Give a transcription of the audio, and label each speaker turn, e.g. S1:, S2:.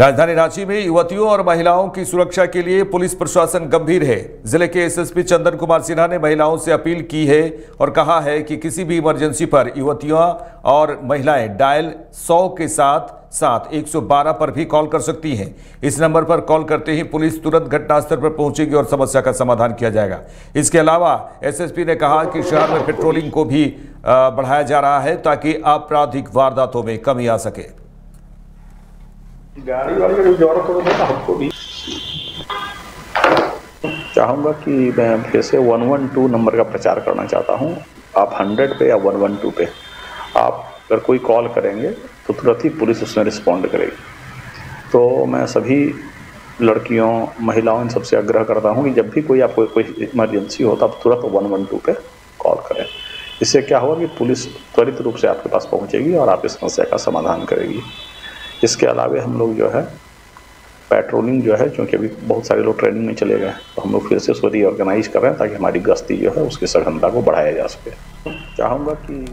S1: राजधानी रांची में युवतियों और महिलाओं की सुरक्षा के लिए पुलिस प्रशासन गंभीर है। ज़िले के एसएसपी चंदन कुमार सिन्हा ने महिलाओं से अपील की है और कहा है कि किसी भी इमरजेंसी पर युवतियाँ और महिलाएँ डायल 100 के साथ साथ 112 पर भी कॉल कर सकती हैं। इस नंबर पर कॉल करते ही पुलिस तुरंत घटनास्थल पर पहुंचेगी और समस्या का समाधान किया जाएगा। इसके अलावा एसएसपी ने कहा कि शहर में पेट्रोलिंग को भी बढ़ाया जा रहा है ताकि आपराधिक वारदातों में कमी आ सके।
S2: गाड़ी वाड़ी का ज़रूरत हो तो हमको भी चाहूँगा कि मैं फिर से वन वन टू नंबर का प्रचार करना चाहता हूँ। आप हंड्रेड पे या वन वन टू पे, आप अगर कोई कॉल करेंगे तो तुरंत ही पुलिस उसमें रिस्पॉन्ड करेगी। तो मैं सभी लड़कियों, महिलाओं, इन सबसे आग्रह करता हूँ कि जब भी कोई आपको कोई इमरजेंसी हो तो आप तुरंत वन वन टू पे कॉल करें। इससे क्या होगा कि पुलिस त्वरित रूप से आपके पास पहुँचेगी और आप इस समस्या का समाधान करेगी। इसके अलावा हम लोग जो है पेट्रोलिंग जो है, क्योंकि अभी बहुत सारे लोग ट्रेनिंग में चले गए तो हम लोग फिर से उसको रीऑर्गेनाइज कर रहे हैं ताकि हमारी गश्ती जो है, उसकी सघनता को बढ़ाया जा सके। चाहूँगा कि